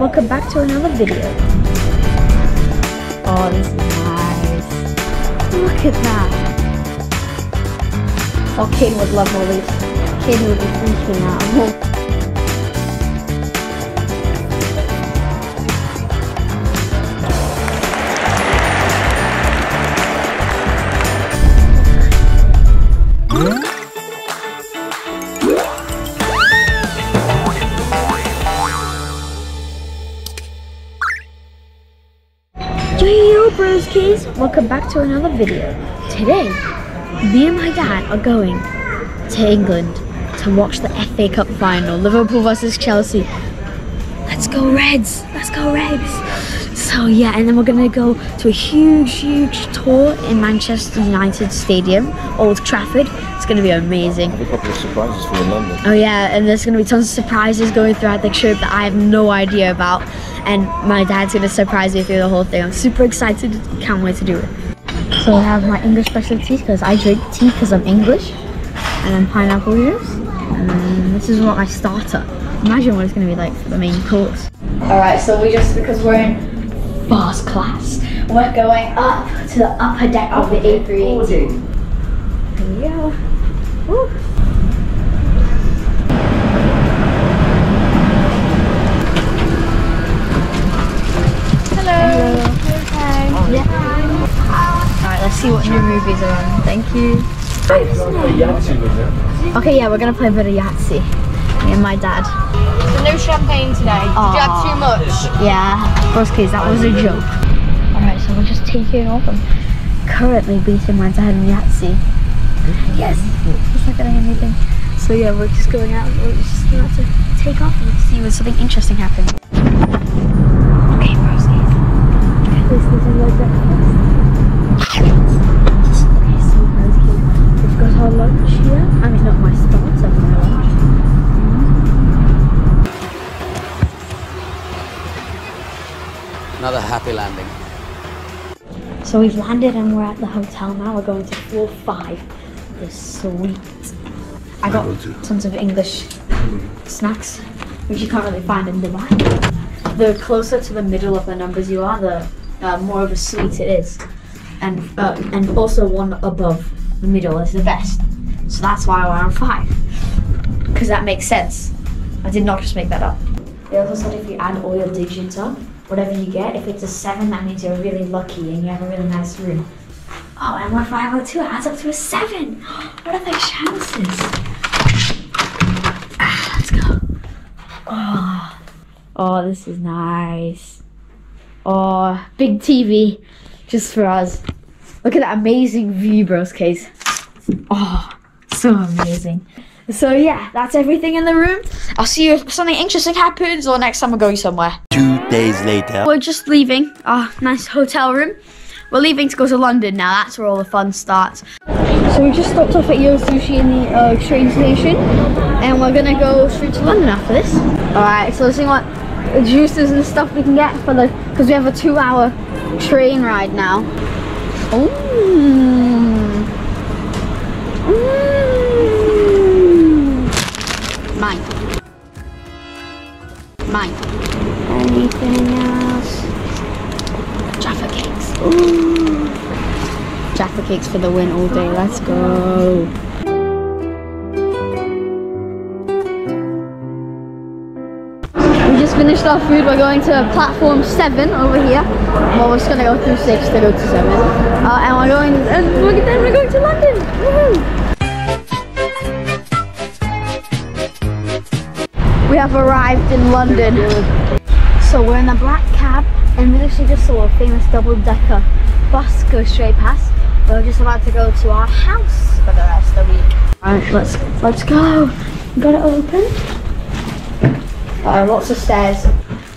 welcome back to another video. Oh, this is nice. Look at that. Oh, Kane would love these. Kane would be freaking out. welcome back to another video. Today, me and my dad are going to England to watch the FA Cup final, Liverpool versus Chelsea. Let's go Reds, let's go Reds. So yeah, and then we're gonna go to a huge, huge tour in Manchester United Stadium, Old Trafford. It's gonna be amazing. a couple of surprises for you in London. Oh yeah, and there's gonna be tons of surprises going throughout the trip that I have no idea about. And my dad's gonna surprise me through the whole thing. I'm super excited, can't wait to do it. So I have my English specialties because I drink tea because I'm English. And then pineapple juice. And then this is what my starter. Imagine what it's gonna be like for the main course. Alright, so we just because we're in first class, we're going up to the upper deck of the A380. Here we go. Woo. Yeah. Alright, let's see what new movies are on. Thank you. Okay, yeah, we're gonna play a bit of Yahtzee. Me and my dad. So no champagne today. Did you have too much? Yeah, Broskays, that was a joke. Alright, so we're just taking off. I'm currently beating my dad in Yahtzee. Yes, he's not getting anything. So yeah, we're just going out. We're just about to take off and see if something interesting happens. This is a little so bros we've got our lunch here. I mean, not my starter, my lunch. Another happy landing. So we've landed and we're at the hotel now. We're going to floor five, the suite. I got tons of English snacks, which you can't really find in Dubai. The closer to the middle of the numbers you are, the uh, more of a suite it is, and uh, and also one above the middle is the best. So that's why we're on five, because that makes sense. I did not just make that up. They also said if you add all your digits up, whatever you get, if it's a seven, that means you're really lucky and you have a really nice room. Oh, and we're 502, adds up to a seven. What are the chances? Ah, let's go. Oh, oh, this is nice. Oh, big TV just for us. Look at that amazing view, Broskays. Oh, so amazing. So yeah, that's everything in the room. I'll see you if something interesting happens or next time we're going somewhere. Two days later. We're just leaving our nice hotel room. We're leaving to go to London now. That's where all the fun starts. So we just stopped off at Yo Sushi in the uh, train station, and we're gonna go straight to London after this. All right. So let's see what juices and stuff we can get for the because we have a two-hour train ride now. Ooh. Ooh. Mine. Mine. Anything else? Jaffa cakes. Ooh. Jaffa cakes for the win all day. Let's go. Finished our food. We're going to platform seven over here. Well, we're just gonna go through six to go to seven. Uh, and we're going. And then we're going to London. We have arrived in London. So we're in a black cab and we literally just saw a famous double-decker bus go straight past. We're just about to go to our house for the rest of the week. Alright, let's let's go. Got it open. Lots of stairs.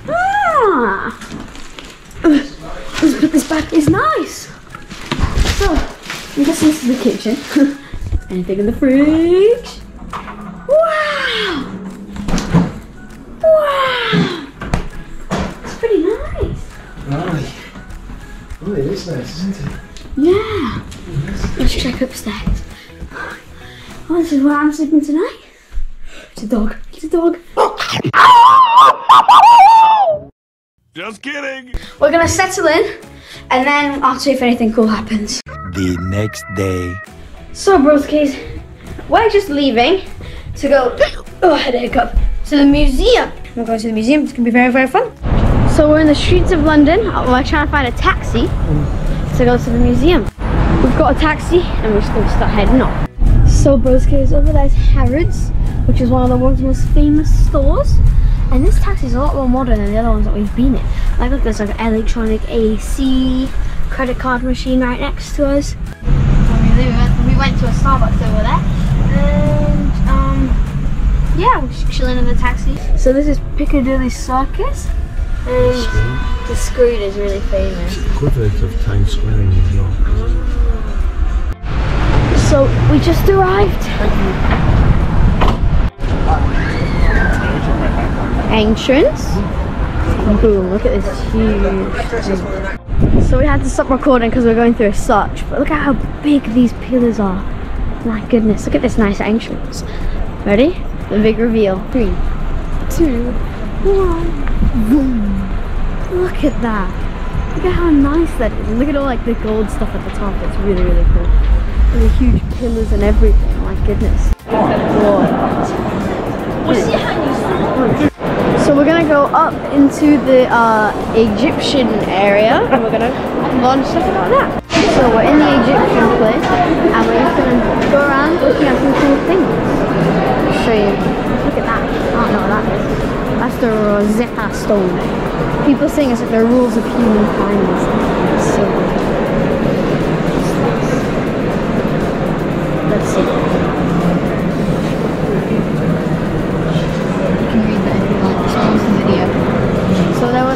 Ah! This, this back is nice. So, I guess this is the kitchen. Anything in the fridge? Wow! Wow! It's pretty nice. Right. Oh, it is nice, isn't it? Yeah. Let's check upstairs. Oh, this is where I'm sleeping tonight. It's a dog. It's a dog. Just kidding. We're gonna settle in, and then I'll see if anything cool happens. The next day. So, broskies, we're just leaving to go. Oh, I had a hiccup. To the museum. We're going to the museum. It's gonna be very, very fun. So we're in the streets of London. We're trying to find a taxi to go to the museum. We've got a taxi, and we're just gonna start heading off. So, broskies, over there's Harrods, which is one of the world's most famous stores. And this taxi is a lot more modern than the other ones that we've been in. Like, look, there's like an electronic AC, credit card machine right next to us. We went, we went to a Starbucks over there, and um, yeah, we're just chilling in the taxi. So this is Piccadilly Circus, and the screen is really famous. Equivalent of Times Square in New York. So we just arrived. Entrance. Boom, look at this huge. So we had to stop recording because we're going through a search, but look at how big these pillars are. My goodness, look at this nice entrance. Ready? The big reveal. Three, two, one. Boom. Look at that. Look at how nice that is. Look at all like the gold stuff at the top. It's really, really cool. And the huge pillars and everything. My goodness. What? So we're gonna go up into the uh, Egyptian area and we're gonna learn stuff about that. So we're in the Egyptian place and we're just gonna go around looking at some cool things. I'll show you. Look at that. I don't know what that is. That's the Rosetta Stone. People saying it's like the rules of human kindness. So. Let's see.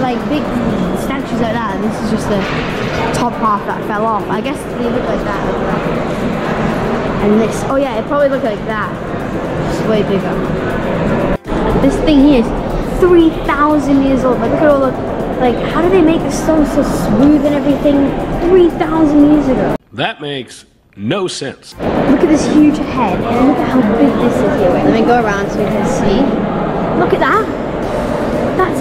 Like big statues like that, and this is just the top half that fell off. I guess they look like that. Look at. And this, oh yeah, it probably looked like that. Just way bigger. This thing here is 3,000 years old. Like look at all the, like how do they make the stone so smooth and everything 3,000 years ago? That makes no sense. Look at this huge head and look at how big this is here. Let me go around so you can see. Look at that.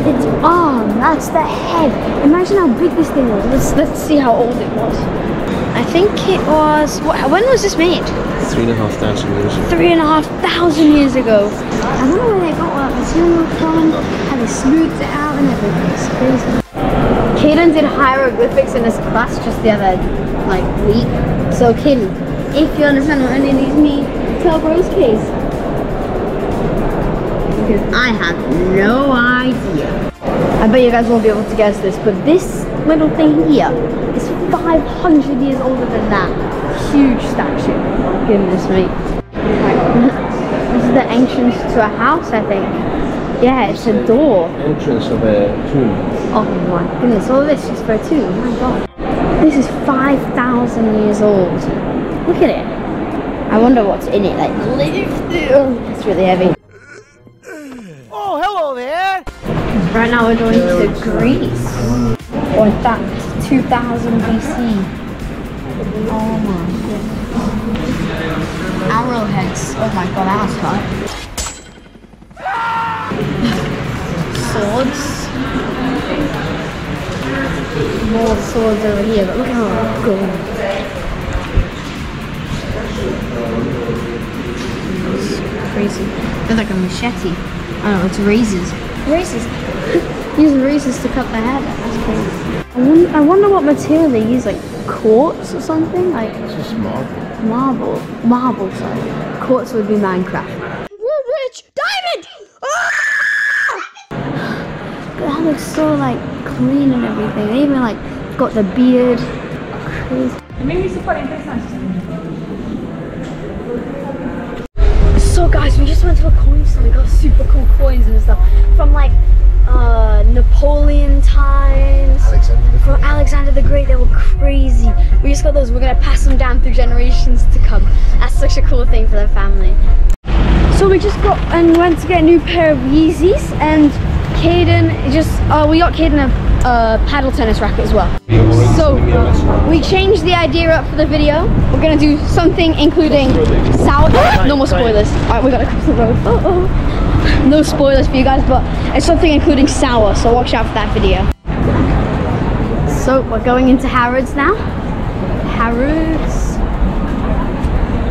That's its arm. That's the head. Imagine how big this thing was. Let's, let's see how old it was. I think it was, what, when was this made? Three and a half thousand years ago. Three and a half thousand years ago. I wonder where they got all that material from, how they smoothed it out and everything. It's crazy. Kaden did hieroglyphics in his class just the other like week. So Kaden, if you understand what any of these mean, tell Broskays. Because I have no idea. I bet you guys won't be able to guess this, but this little thing here is 500 years older than that huge statue. Oh, goodness me. this is the entrance to a house, I think. Yeah, it's a door. Entrance of a tomb. Oh my goodness, all this is for a tomb, my god. This is 5,000 years old. Look at it. I wonder what's in it, like, oh, it's really heavy. Right now we're going to Greece. Or in fact, 2000 BC. Oh my goodness. Arrowheads. Oh my god, that was fun. Swords. More swords over here, but look how good. It's crazy. They're like a machete. I don't know, it's razors. Razors. Using razors to cut the hair. That's crazy. I wonder, I wonder what material they use, like quartz or something? Like It's just marble. marble. Marble, sorry. Quartz would be Minecraft. We're rich! Diamond! That looks so like clean and everything. They even like got the beard. Crazy. So guys, we just went to a coin store. We got super cool coins and stuff from like uh, Napoleon times. Alexander the From Alexander the Great, they were crazy. We just got those. We're gonna pass them down through generations to come. That's such a cool thing for the family. So we just got and went to get a new pair of Yeezys, and Caden just uh, we got Caden a uh, paddle tennis racket as well. So we changed the idea up for the video. We're gonna do something including sour. No more spoilers. All right, we gotta cross the road. Oh, oh. No spoilers for you guys, but it's something including sour. So watch out for that video. So we're going into Harrods now. Harrods.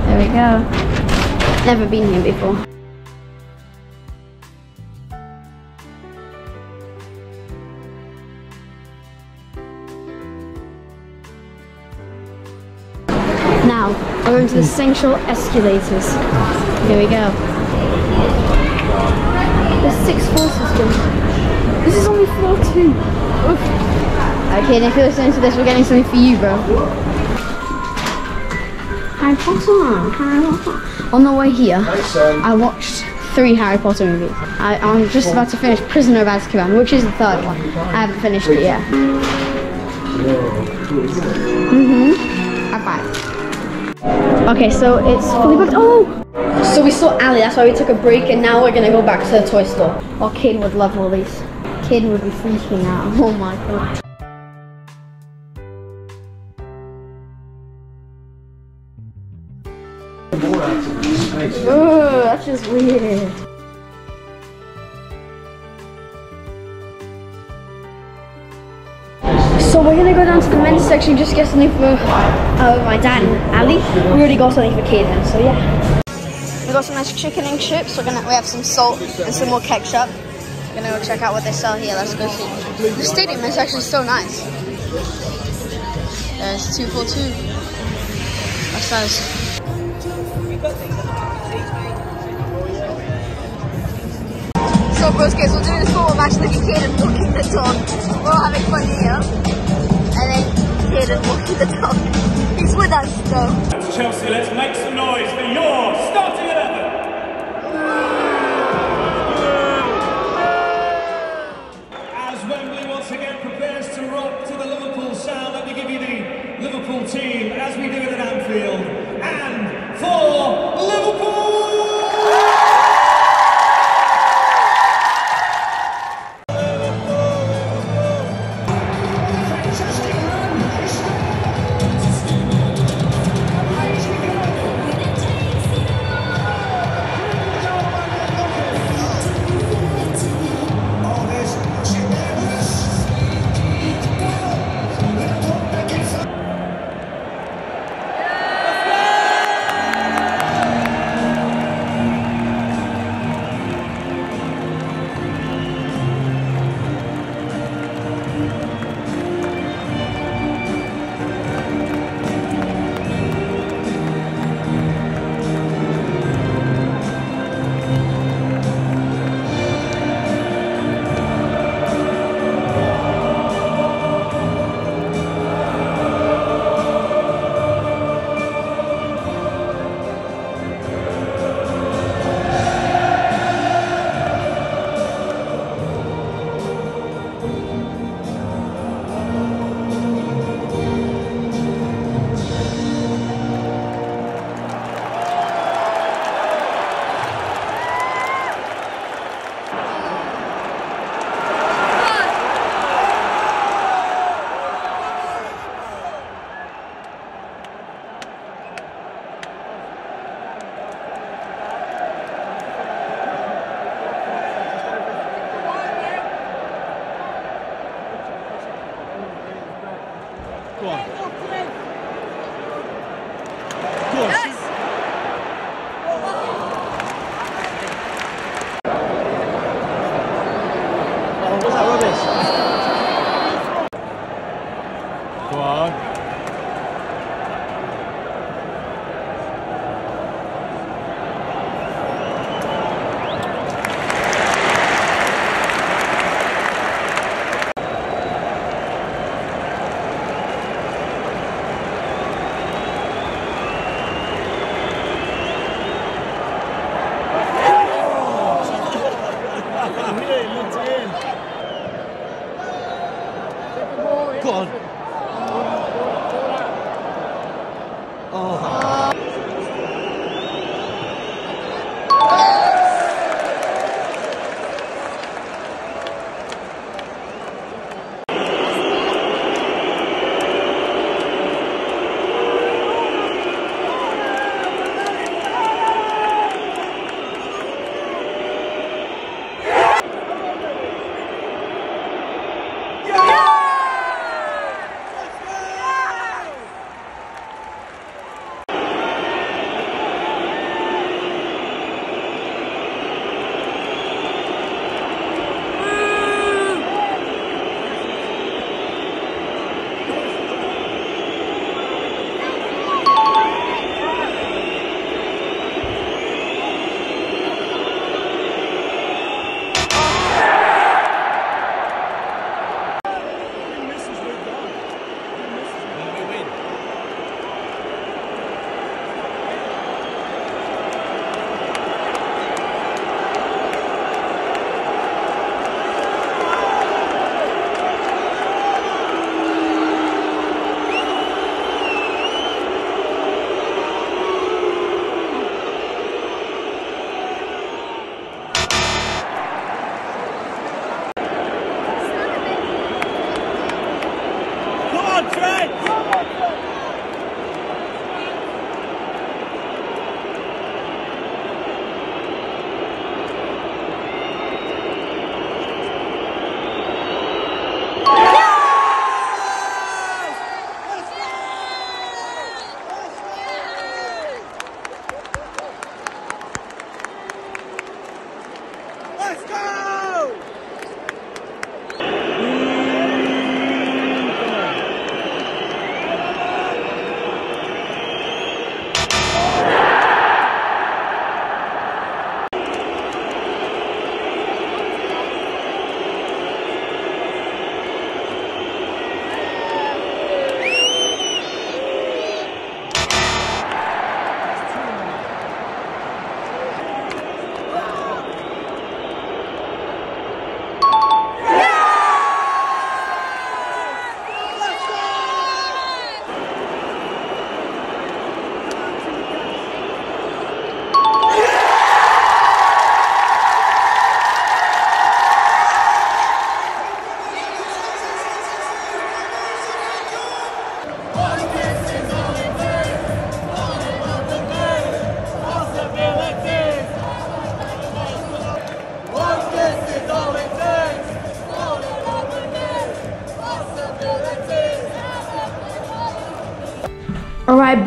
There we go. Never been here before. Now, we're going to the central escalators. Here we go. There's six floor system. This is only floor two. Oof. Okay, and if you're listening to this, we're getting something for you, bro. Harry Potter. Harry Potter. On the way here, I watched three Harry Potter movies. I, I'm just about to finish Prisoner of Azkaban, which is the third one. I haven't finished it yet. Mm-hmm. High five. Okay, so it's fully booked. Oh! So we saw Ali, that's why we took a break, and now we're gonna go back to the toy store. Oh, Kid would love all these. Kid would be freaking out. Oh my god. Ugh, that's just weird. So we're gonna go down to the men's section just get something for uh, my dad and Ali. We already got something for Kaden, so yeah. Got some nice chicken and chips. We're gonna we have some salt and some more ketchup. We're gonna go check out what they sell here. Let's go see. The stadium is actually so nice. There's two four two. That's nice. So bros, guys, we're doing a photo match. At Kaden walking the dog. We're all having fun here. And then Kaden walking the dog. He's with us though. Chelsea, let's make some noise for your starting Liverpool team as we do it at Anfield.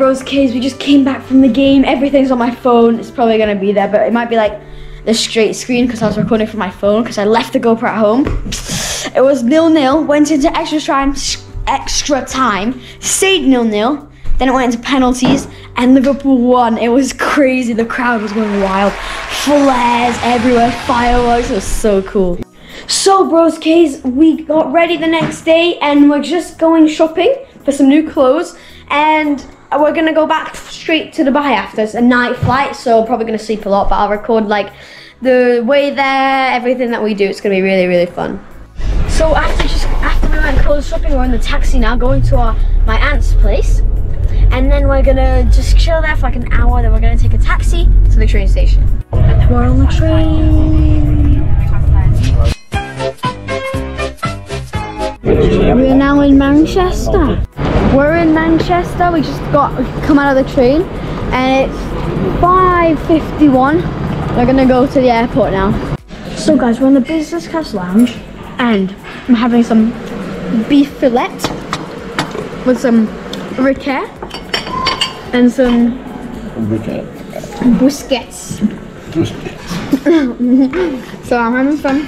Bros, kids, we just came back from the game. Everything's on my phone. It's probably gonna be there, but it might be like the straight screen because I was recording from my phone because I left the GoPro at home. It was nil nil. Went into extra time, extra time, stayed nil nil. Then it went into penalties, and Liverpool won. It was crazy. The crowd was going wild. Flares everywhere, fireworks. It was so cool. So, Broskays, we got ready the next day, and we're just going shopping for some new clothes, and Uh, we're gonna go back straight to Dubai after. It's a night flight, so I'm probably gonna sleep a lot, but I'll record like the way there, everything that we do. It's gonna be really, really fun. So after just after we went clothes shopping, we're in the taxi now, going to our my aunt's place, and then we're gonna just chill there for like an hour. Then we're gonna take a taxi to the train station. We're on the train. We're now in Manchester. We're in Manchester. We just got come out of the train, and it's 5:51. We're gonna go to the airport now. So guys, we're in the business class lounge, and I'm having some beef fillet with some ricotta and some briskets. so I'm having fun,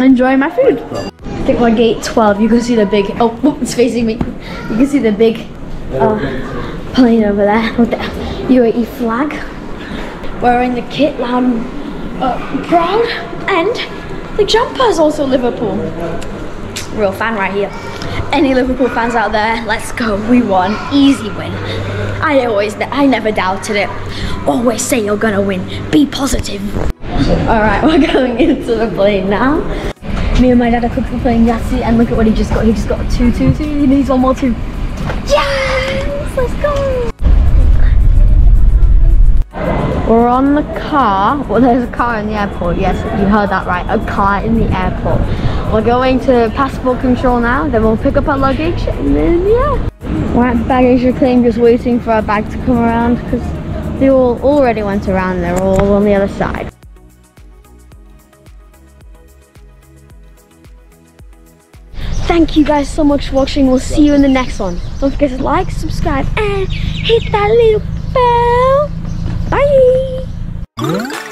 enjoying my food. Think we're gate 12. You can see the big, oh, it's facing me. You can see the big uh, plane over there with the UAE flag. Wearing the kit loud and uh, proud. And the jumper is also Liverpool. Real fan right here. Any Liverpool fans out there, let's go. We won. Easy win. I always, I never doubted it. Always say you're gonna win. Be positive. Alright, we're going into the plane now. Me and my dad are quickly playing Yahtzee and look at what he just got. He just got a two, two, two. He needs one more two. Yes! Let's go! We're on the car. Well, there's a car in the airport. Yes, you heard that right. A car in the airport. We're going to passport control now. Then we'll pick up our luggage and then, yeah. We're at baggage reclaim just waiting for our bag to come around because they all already went around. They're all on the other side. thank you guys so much for watching. We'll see you in the next one. Don't forget to like, subscribe, and hit that little bell. Bye.